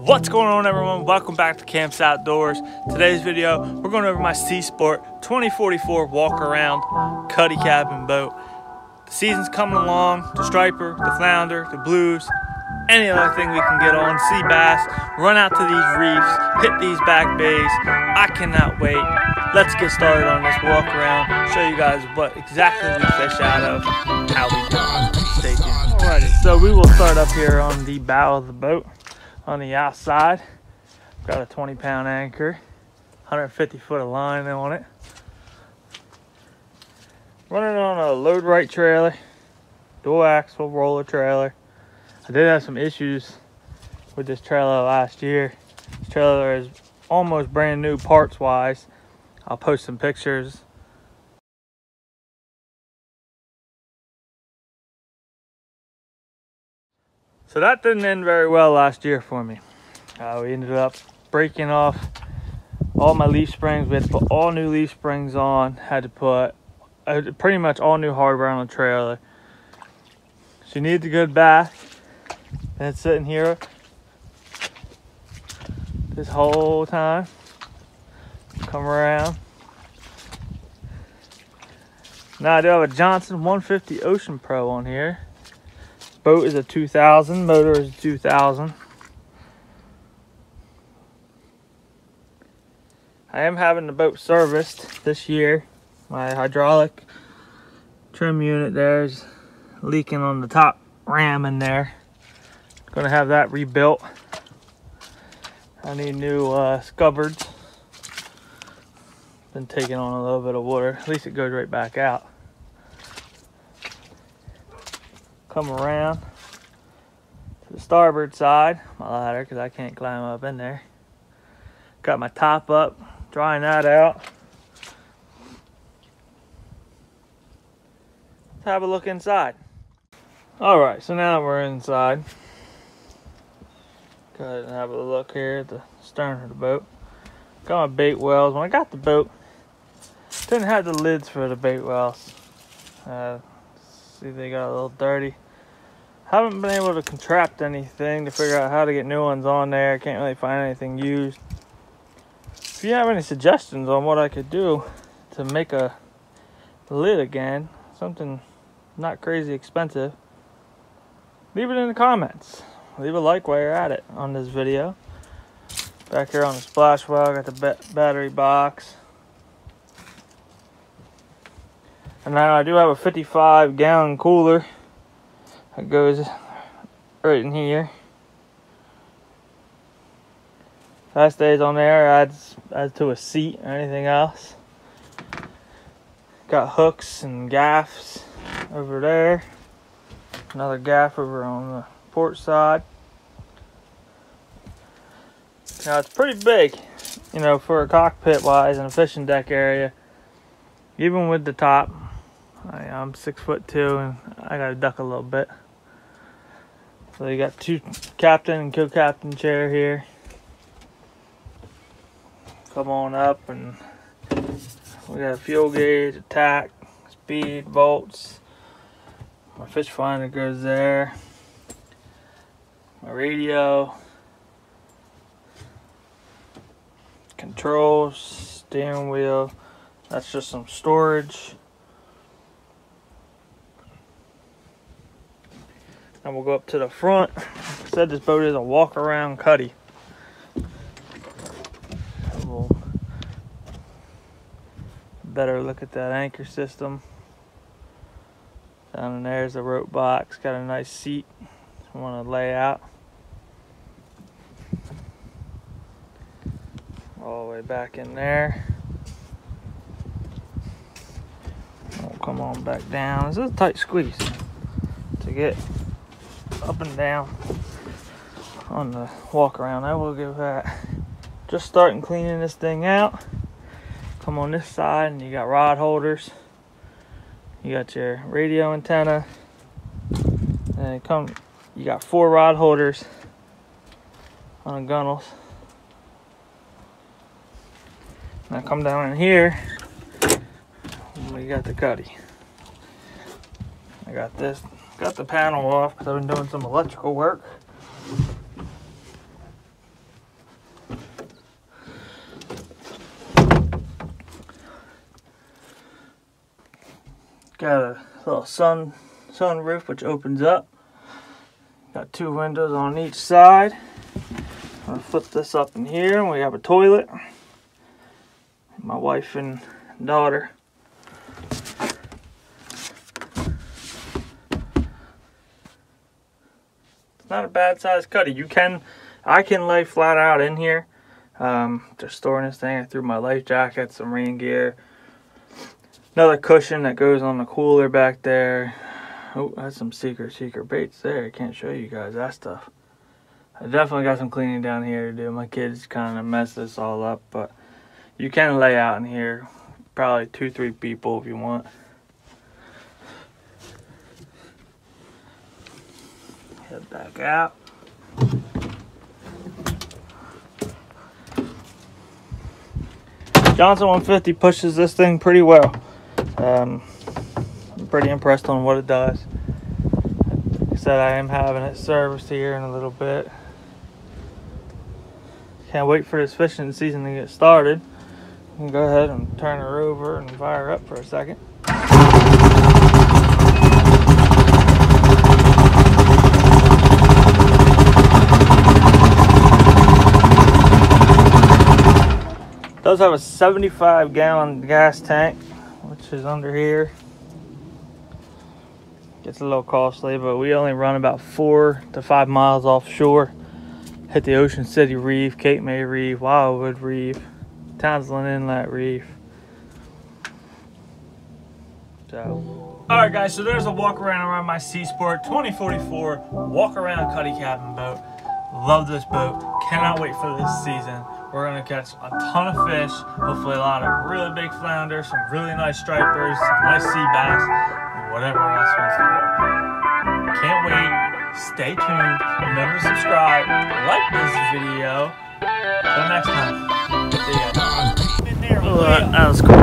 What's going on everyone? Welcome back to Camps Outdoors. Today's video, we're going over my Sea Sport 2044 walk around cuddy cabin boat. The season's coming along, the striper, the flounder, the blues, any other thing we can get on, sea bass, run out to these reefs, hit these back bays. I cannot wait. Let's get started on this walk around, show you guys what exactly we fish out of, how we do it. Alrighty, so we will start up here on the bow of the boat on the outside. Got a 20 pound anchor, 150 foot of line on it. Running on a Load Rite trailer, dual axle roller trailer. I did have some issues with this trailer last year. This trailer is almost brand new parts wise. I'll post some pictures So that didn't end very well last year for me. Uh, we ended up breaking off all my leaf springs. We had to put all new leaf springs on. Had to put uh, pretty much all new hardware on the trailer. She needs a good bath. And it's sitting here this whole time. Come around. Now I do have a Johnson 150 Ocean Pro on here. Boat is a 2000, motor is a 2000. I am having the boat serviced this year. My hydraulic trim unit there is leaking on the top ram in there. Gonna have that rebuilt. I need new uh, scuppers. Been taking on a little bit of water. At least it goes right back out. Come around to the starboard side, my ladder, because I can't climb up in there. Got my top up, drying that out. Let's have a look inside. All right, so now we're inside. Go ahead and have a look here at the stern of the boat. Got my bait wells. When I got the boat, didn't have the lids for the bait wells. Uh, See, they got a little dirty. Haven't been able to contract anything to figure out how to get new ones on there. Can't really find anything used. If you have any suggestions on what I could do to make a lid again, something not crazy expensive, leave it in the comments. Leave a like while you're at it on this video. Back here on the splash well, got the battery box. And now I do have a 55 gallon cooler that goes right in here. That stays on there, adds, adds to a seat or anything else. Got hooks and gaffs over there. Another gaff over on the port side. Now it's pretty big, you know, for a cockpit wise and a fishing deck area. Even with the top, I, am six foot two and I gotta duck a little bit. So you got two captain and co-captain chair here. Come on up and we got a fuel gauge, attack, speed, volts. My fish finder goes there. My radio. Controls, steering wheel. That's just some storage. And we'll go up to the front. I said this boat is a walk around cuddy. We'll better look at that anchor system. Down in there's a rope box. Got a nice seat. I want to lay out. All the way back in there. We'll come on back down. This is a tight squeeze to get up and down on the walk around. I will give that. Just starting cleaning this thing out. Come on this side and you got rod holders. You got your radio antenna. And come you got four rod holders on the gunnels. Now come down in here. We got the cuddy. I got this Got the panel off because I've been doing some electrical work. Got a little sun sunroof which opens up. Got two windows on each side. I'm gonna flip this up in here and we have a toilet. My wife and daughter not a bad size cuddy. You can, I can lay flat out in here. Um, just storing this thing. I threw my life jacket, some rain gear, another cushion that goes on the cooler back there. Oh, that's some secret, secret baits there. I can't show you guys that stuff. I definitely got some cleaning down here to do. My kids kind of messed this all up, but you can lay out in here. Probably two, three people if you want. Head back out. Johnson 150 pushes this thing pretty well. Um, I'm pretty impressed on what it does. Like I said, I am having it serviced here in a little bit. Can't wait for this fishing season to get started. Go ahead and turn her over and fire up for a second. Does have a 75 gallon gas tank which is under here. Gets a little costly but we only run about four to five miles offshore. Hit the ocean city reef cape may reef wildwood reef townsend inlet reef. So. All right guys so there's a walk around around my sea sport 2044 walk around cuddy cabin boat. Love this boat cannot wait for this season. We're gonna catch a ton of fish, hopefully a lot of really big flounder, some really nice stripers, some nice sea bass, and whatever else wants to do. Can't wait. Stay tuned. Remember to subscribe, like this video. Until next time. See ya. That was cool.